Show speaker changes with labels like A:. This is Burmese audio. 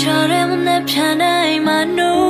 A: ချရဲမနဲ့ပြန်နိုင်မနိုး